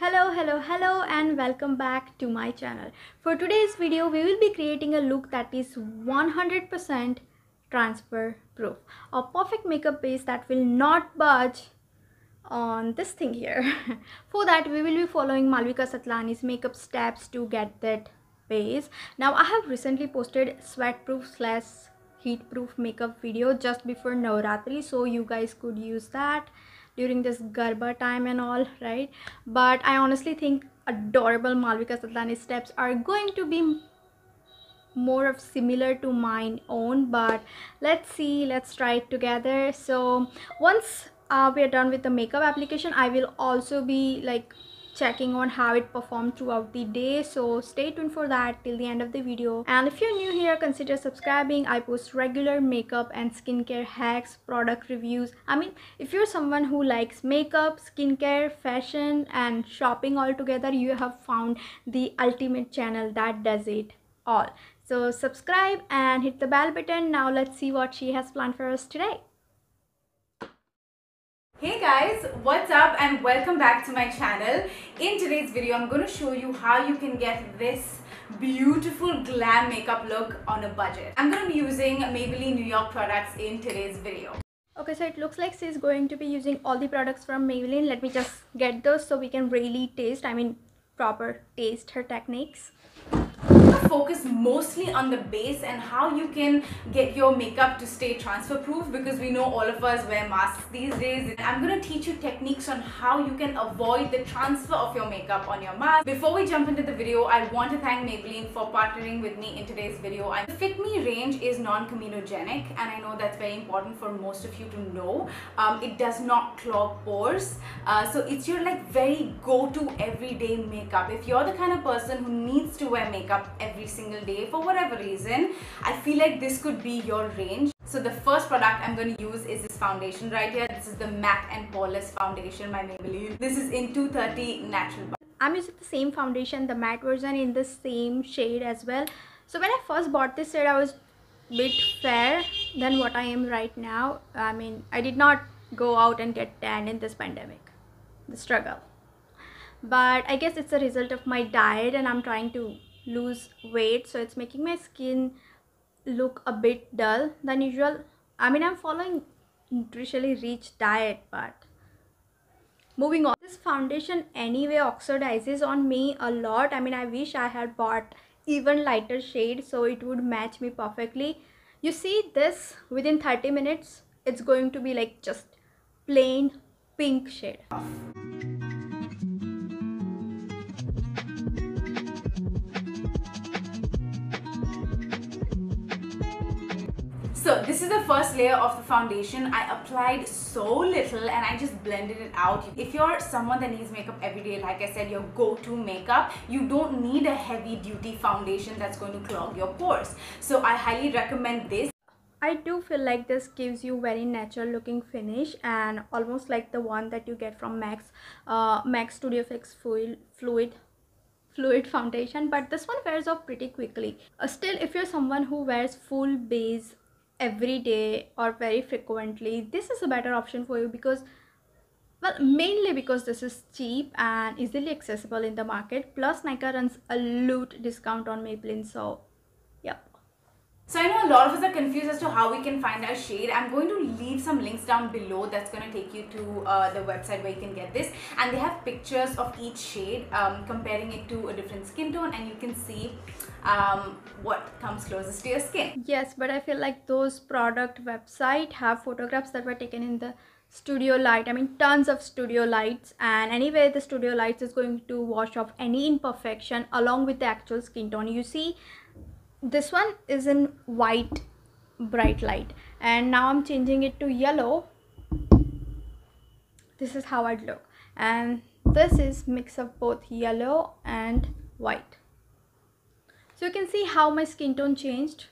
hello hello hello and welcome back to my channel. For today's video we will be creating a look that is 100% transfer proof. A perfect makeup base that will not budge on this thing here. For that we will be following malvika sitlani's makeup steps to get that base. Now i have recently posted sweat proof slash heat proof makeup video just before navratri so you guys could use that during this Garba time and all, right? But I honestly think adorable Malvika Sitlani steps are going to be more of similar to mine own but let's see let's try it together so once uh, we are done with the makeup application i will also be like checking on how it performed throughout the day. So stay tuned for that till the end of the video. And if you're new here consider subscribing. I post regular makeup and skincare hacks product reviews. I mean if you're someone who likes makeup skincare fashion and shopping all together you have found the ultimate channel that does it all. So subscribe and hit the bell button. Now let's see what she has planned for us today Hey guys, what's up and welcome back to my channel. In today's video, I'm going to show you how you can get this beautiful glam makeup look on a budget. I'm going to be using Maybelline New York products in today's video. Okay, so it looks like she's going to be using all the products from Maybelline. Let me just get those so we can really taste, I mean proper taste her techniques focus mostly on the base and how you can get your makeup to stay transfer proof because we know all of us wear masks these days. I'm going to teach you techniques on how you can avoid the transfer of your makeup on your mask. Before we jump into the video, I want to thank Maybelline for partnering with me in today's video. The Fit Me range is non-comedogenic and I know that's very important for most of you to know. Um, it does not clog pores. Uh, so it's your like very go-to everyday makeup. If you're the kind of person who needs to wear makeup every single day for whatever reason, I feel like this could be your range. So the first product I'm going to use is this foundation right here. This is the Matte and Poreless Foundation by Maybelline. This is in 230 Natural. I'm using the same foundation, the matte version in the same shade as well. So when I first bought this shade, I was bit fair than what I am right now. I mean, I did not go out and get tan in this pandemic. The struggle. But I guess it's a result of my diet and I'm trying to lose weight so it's making my skin look a bit dull than usual. I mean i'm following nutritionally rich diet but moving on. This foundation anyway oxidizes on me a lot. I mean i wish i had bought even lighter shade so it would match me perfectly. You see this within 30 minutes it's going to be like just plain pink shade So this is the first layer of the foundation. I applied so little and I just blended it out. If you're someone that needs makeup every day, like I said, your go-to makeup, you don't need a heavy duty foundation that's going to clog your pores. So I highly recommend this. I do feel like this gives you very natural looking finish and almost like the one that you get from MAC's uh, MAC Studio Fix Fluid, Fluid fluid foundation but this one wears off pretty quickly uh, still if you're someone who wears full base every day or very frequently this is a better option for you because well mainly because this is cheap and easily accessible in the market. Plus Nykaa runs a loot discount on Maybelline so so I know a lot of us are confused as to how we can find our shade. I'm going to leave some links down below that's going to take you to uh, the website where you can get this. And they have pictures of each shade, um, comparing it to a different skin tone and you can see um, what comes closest to your skin. Yes, but I feel like those product website have photographs that were taken in the studio light i mean tons of studio lights and anyway the studio lights is going to wash off any imperfection along with the actual skin tone you see this one is in white bright light. And now i'm changing it to yellow. This is how i'd look. And this is mix of both yellow and white. So you can see how my skin tone changed.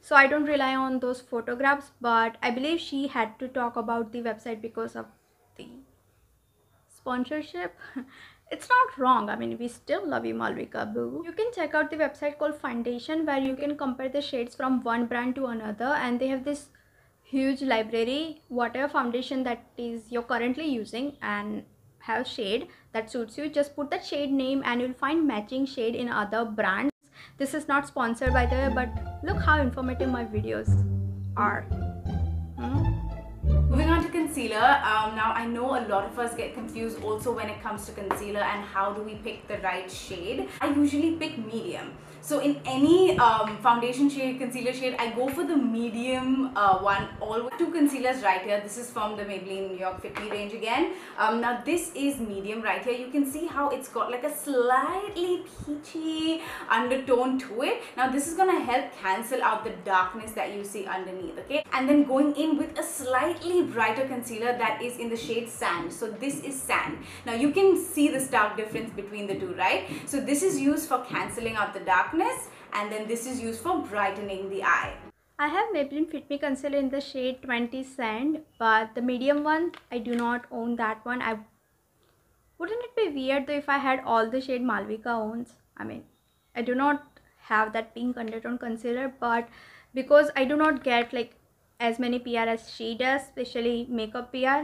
So i don't rely on those photographs but i believe she had to talk about the website because of the sponsorship it's not wrong. I mean we still love you malvika boo. You can check out the website called Findation where you can compare the shades from one brand to another and they have this huge library whatever foundation that is you're currently using and have shade that suits you. Just put that shade name and you'll find matching shade in other brands. This is not sponsored by the way but look how informative my videos are concealer, um, now I know a lot of us get confused also when it comes to concealer and how do we pick the right shade. I usually pick medium. So in any um, foundation shade, concealer shade, I go for the medium uh, one. All two concealers right here. This is from the Maybelline New York Fit Me range again. Um, now this is medium right here. You can see how it's got like a slightly peachy undertone to it. Now this is gonna help cancel out the darkness that you see underneath, okay? And then going in with a slightly brighter concealer that is in the shade Sand. So this is Sand. Now you can see the stark difference between the two, right? So this is used for cancelling out the darkness darkness and then this is used for brightening the eye. I have Maybelline Fit Me Concealer in the shade 20 Sand but the medium one I do not own that one. I Wouldn't it be weird though if I had all the shade Malvika owns? I mean I do not have that pink undertone concealer but because I do not get like as many PR as she does especially makeup PR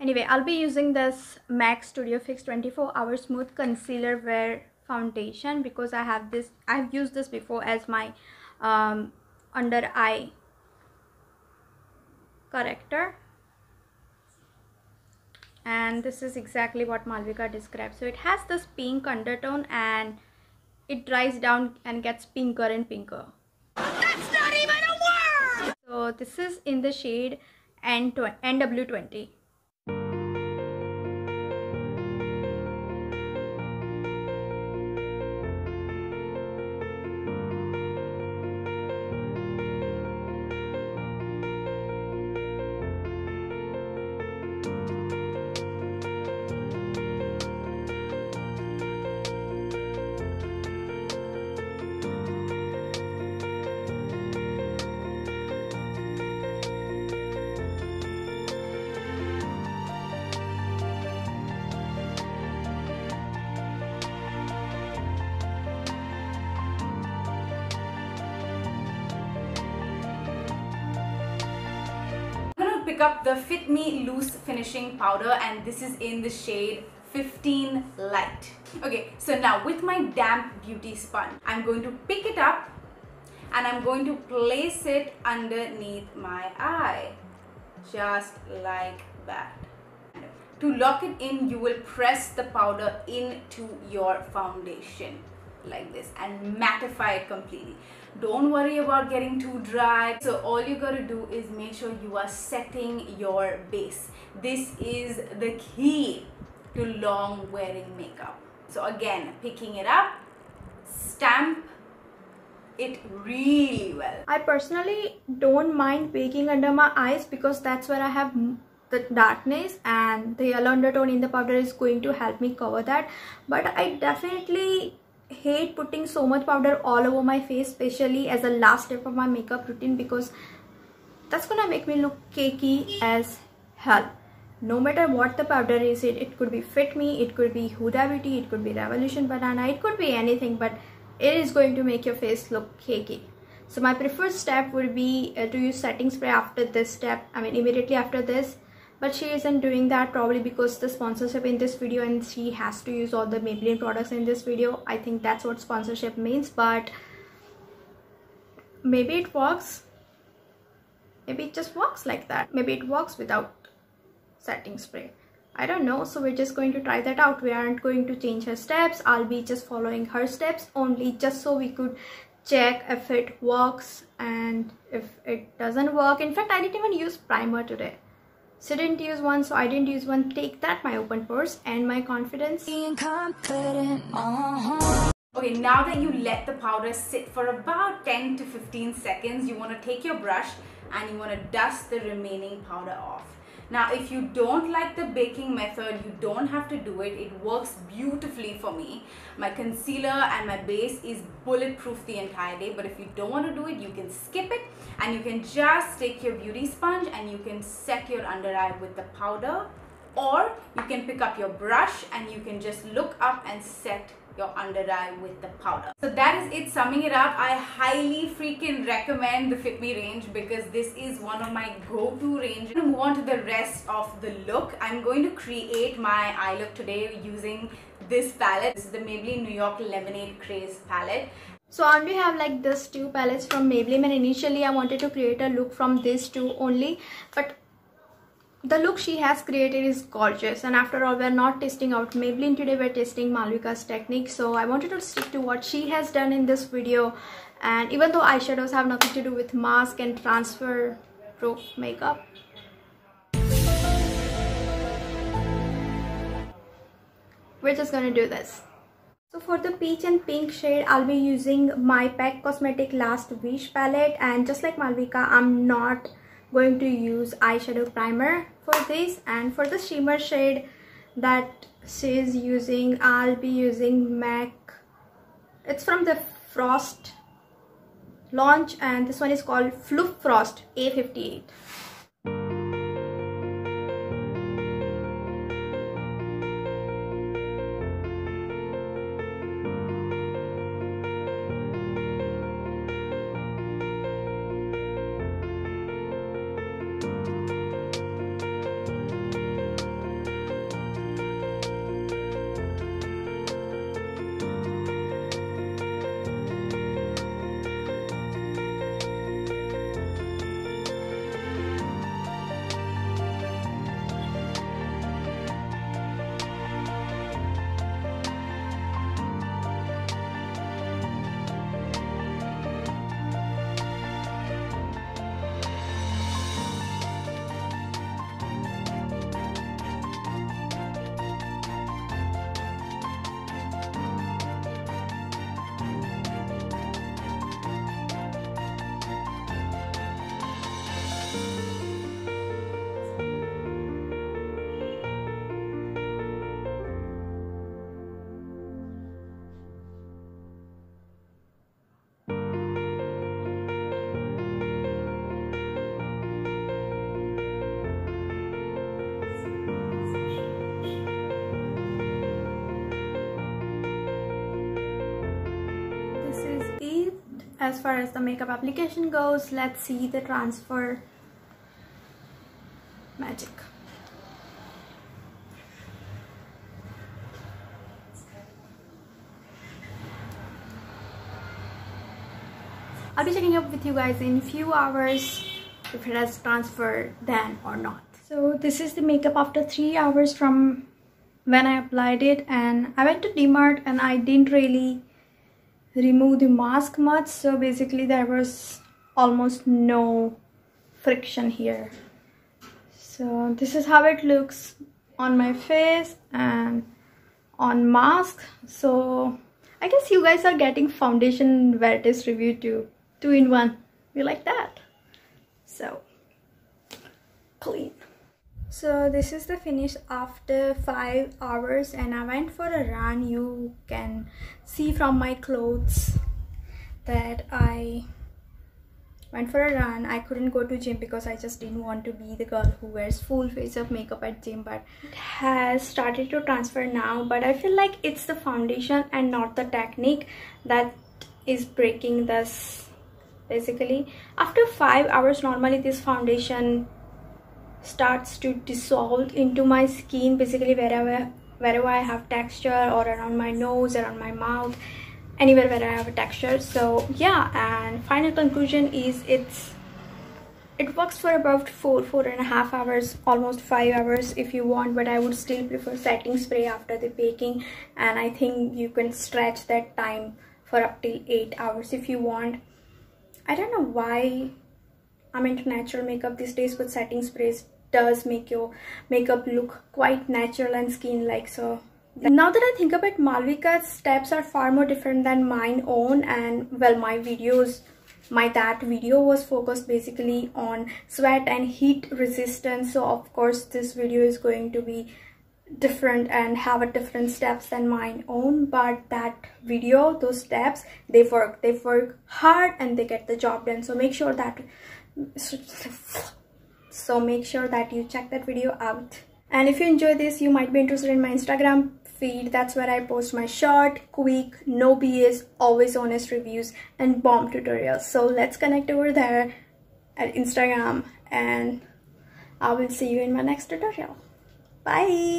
anyway I'll be using this MAC Studio Fix 24 hour smooth concealer Wear foundation because I have this I've used this before as my um, under eye corrector. And this is exactly what Malvika described. So it has this pink undertone and it dries down and gets pinker and pinker that's not even a word so this is in the shade NW20 pick up the Fit Me Loose Finishing Powder and this is in the shade 15 Light. Okay, so now with my damp beauty sponge, I'm going to pick it up and I'm going to place it underneath my eye. Just like that. To lock it in, you will press the powder into your foundation like this and mattify it completely don't worry about getting too dry. So all you gotta do is make sure you are setting your base. This is the key to long wearing makeup. So again picking it up stamp it really well. I personally don't mind baking under my eyes because that's where i have the darkness and the yellow undertone in the powder is going to help me cover that. But i definitely hate putting so much powder all over my face especially as a last step of my makeup routine because that's gonna make me look cakey as hell. No matter what the powder is it it could be fit me it could be huda beauty it could be revolution banana it could be anything but it is going to make your face look cakey. So my preferred step would be uh, to use setting spray after this step i mean immediately after this but she isn't doing that probably because the sponsorship in this video and she has to use all the Maybelline products in this video. I think that's what sponsorship means but maybe it works. Maybe it just works like that. Maybe it works without setting spray. I don't know. So we're just going to try that out. We aren't going to change her steps. I'll be just following her steps only just so we could check if it works and if it doesn't work. In fact I didn't even use primer today so didn't use one so i didn't use one. Take that my open pores and my confidence. Being confident uh-huh. okay now that you let the powder sit for about 10 to 15 seconds you want to take your brush and you want to dust the remaining powder off now, if you don't like the baking method, you don't have to do it. It works beautifully for me. My concealer and my base is bulletproof the entire day. But if you don't want to do it, you can skip it and you can just take your beauty sponge and you can set your under eye with the powder or you can pick up your brush and you can just look up and set your under eye with the powder. So that is it summing it up. I highly freaking recommend the Fit Me range because this is one of my go-to range. I'm move on to the rest of the look. I'm going to create my eye look today using this palette. This is the Maybelline New York Lemonade Craze palette. So I only have like this two palettes from Maybelline and initially I wanted to create a look from these two only but the look she has created is gorgeous and after all we're not testing out. Maybelline today we're testing Malvika's technique so I wanted to stick to what she has done in this video. And even though eyeshadows have nothing to do with mask and transfer proof makeup. We're just gonna do this. So for the peach and pink shade, I'll be using my PAC Cosmetic Last Wish palette. And just like Malvika, I'm not going to use eyeshadow primer for this and for the shimmer shade that she's using I'll be using MAC. It's from the Frost launch and this one is called Phloof Frost A58 as far as the makeup application goes let's see the transfer magic. I'll be checking up with you guys in few hours if it has transferred then or not. So this is the makeup after three hours from when I applied it and I went to DMart and I didn't really remove the mask much so basically there was almost no friction here. So this is how it looks on my face and on mask. So I guess you guys are getting foundation Veritas review too two in one. You like that. So clean so this is the finish after five hours and i went for a run. You can see from my clothes that i went for a run. I couldn't go to gym because i just didn't want to be the girl who wears full face of makeup at gym but it has started to transfer now. But i feel like it's the foundation and not the technique that is breaking this. Basically after five hours normally this foundation starts to dissolve into my skin basically wherever wherever I have texture or around my nose around my mouth anywhere where I have a texture. So yeah and final conclusion is it's it works for about four four and a half hours almost five hours if you want but I would still prefer setting spray after the baking. And I think you can stretch that time for up till eight hours if you want. I don't know why I'm into natural makeup these days but setting sprays. Does make your makeup look quite natural and skin like so now that I think about Malvika's steps are far more different than mine own and well my videos my that video was focused basically on sweat and heat resistance so of course this video is going to be different and have a different steps than mine own but that video those steps they work they work hard and they get the job done so make sure that so make sure that you check that video out and if you enjoy this you might be interested in my instagram feed. That's where I post my short, quick, no BS, always honest reviews and bomb tutorials. So let's connect over there at Instagram and I will see you in my next tutorial. Bye!